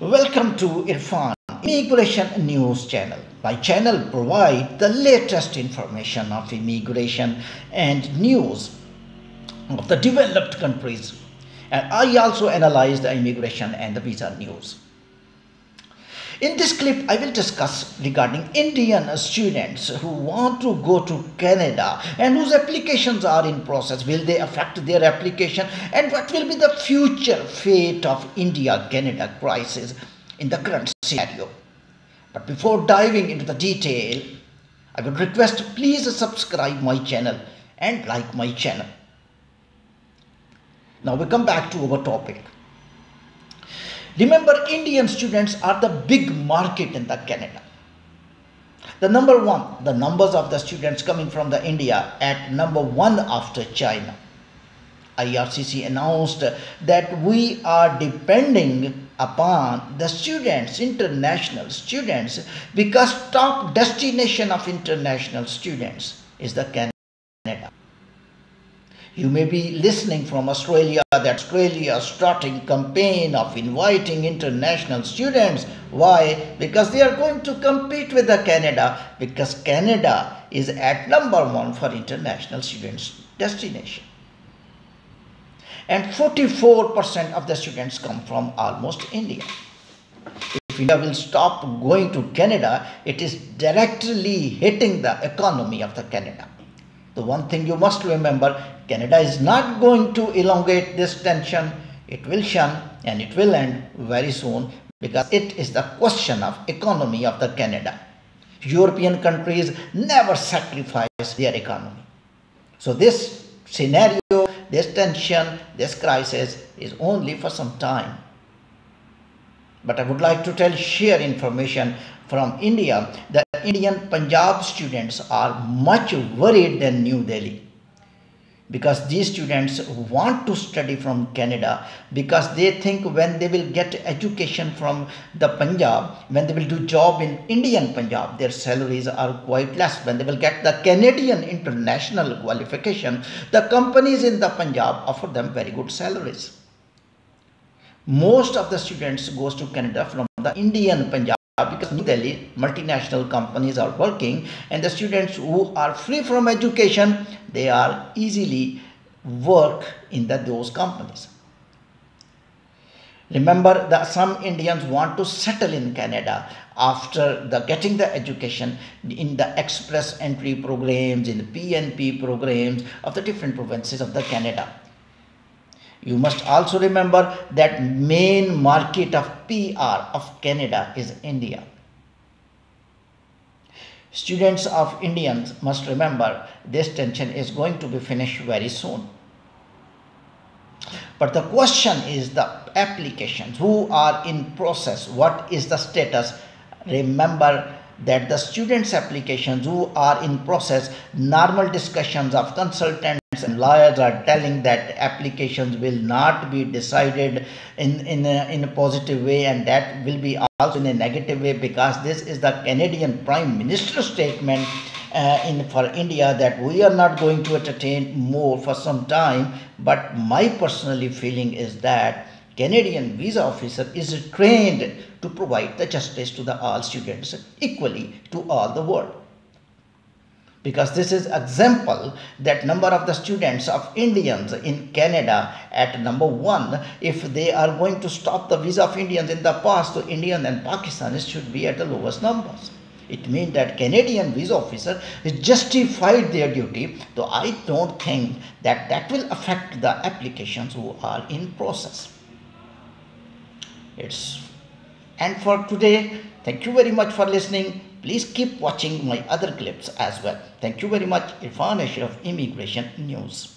Welcome to Irfan Immigration News Channel. My channel provides the latest information of immigration and news of the developed countries. And I also analyze the immigration and the visa news. In this clip, I will discuss regarding Indian students who want to go to Canada and whose applications are in process. Will they affect their application? And what will be the future fate of India-Canada crisis in the current scenario? But before diving into the detail, I would request please subscribe my channel and like my channel. Now we come back to our topic. Remember, Indian students are the big market in the Canada. The number one, the numbers of the students coming from the India at number one after China. IRCC announced that we are depending upon the students, international students, because top destination of international students is the Canada. You may be listening from Australia that Australia starting campaign of inviting international students. Why? Because they are going to compete with the Canada because Canada is at number one for international students destination. And 44% of the students come from almost India. If India will stop going to Canada, it is directly hitting the economy of the Canada. The one thing you must remember, Canada is not going to elongate this tension. It will shun and it will end very soon because it is the question of economy of the Canada. European countries never sacrifice their economy. So this scenario, this tension, this crisis is only for some time. But I would like to tell, share information from India Indian Punjab students are much worried than New Delhi because these students want to study from Canada because they think when they will get education from the Punjab, when they will do job in Indian Punjab, their salaries are quite less. When they will get the Canadian international qualification, the companies in the Punjab offer them very good salaries. Most of the students goes to Canada from the Indian Punjab because New Delhi multinational companies are working and the students who are free from education they are easily work in the, those companies. Remember that some indians want to settle in canada after the getting the education in the express entry programs in the pnp programs of the different provinces of the canada you must also remember that main market of PR of Canada is India. Students of Indians must remember this tension is going to be finished very soon. But the question is the applications who are in process, what is the status? Remember that the students applications who are in process, normal discussions of consultants and lawyers are telling that applications will not be decided in, in, a, in a positive way and that will be also in a negative way because this is the Canadian Prime Minister statement uh, in for India that we are not going to entertain more for some time. But my personally feeling is that Canadian visa officer is trained to provide the justice to the all students equally to all the world because this is example that number of the students of Indians in Canada at number one if they are going to stop the visa of Indians in the past so Indian and Pakistanis should be at the lowest numbers. It means that Canadian visa officer justified their duty so I don't think that that will affect the applications who are in process. It's and for today thank you very much for listening Please keep watching my other clips as well. Thank you very much. Irfan Ashraf Immigration News.